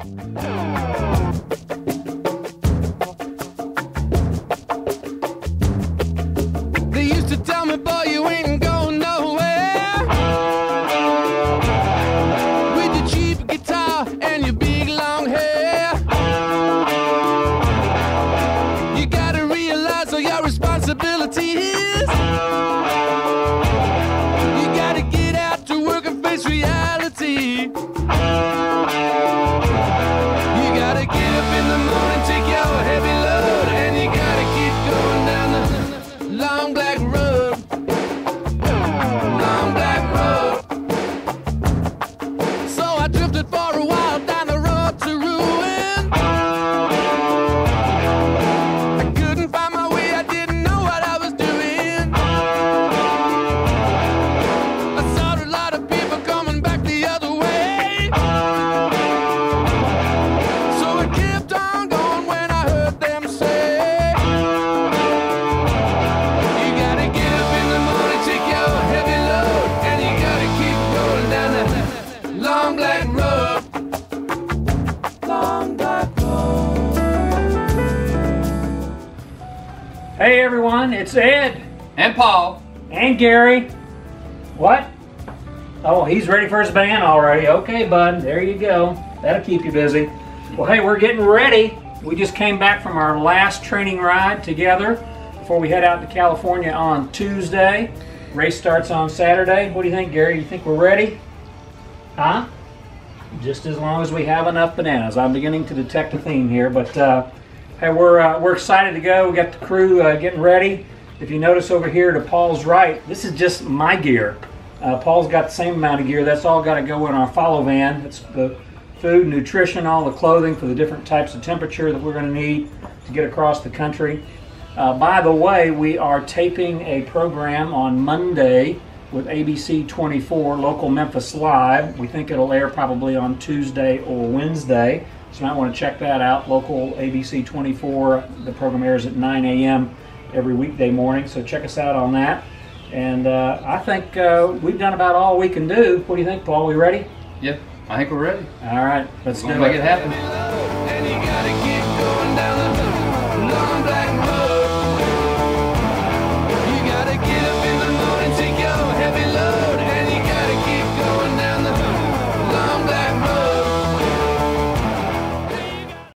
They used to tell me, boy, you ain't going nowhere. With your cheap guitar and your big long hair. You gotta realize all your responsibilities. Long black road. Long black road. Hey everyone, it's Ed And Paul. and Gary. What? Oh, he's ready for his band already. Okay, bud, there you go. That'll keep you busy. Well, hey, we're getting ready. We just came back from our last training ride together before we head out to California on Tuesday. Race starts on Saturday. What do you think, Gary? You think we're ready? Huh? Just as long as we have enough bananas. I'm beginning to detect a theme here, but uh, hey, we're uh, we're excited to go. We got the crew uh, getting ready. If you notice over here to Paul's right, this is just my gear. Uh, Paul's got the same amount of gear. That's all got to go in our follow van. It's the food, nutrition, all the clothing for the different types of temperature that we're going to need to get across the country. Uh, by the way, we are taping a program on Monday with ABC 24, local Memphis Live. We think it'll air probably on Tuesday or Wednesday. So you might want to check that out. Local ABC 24. The program airs at 9 a.m. every weekday morning. So check us out on that. And uh, I think uh, we've done about all we can do. What do you think, Paul? We ready? Yep. I think we're ready. All right, let's do it. make it happen.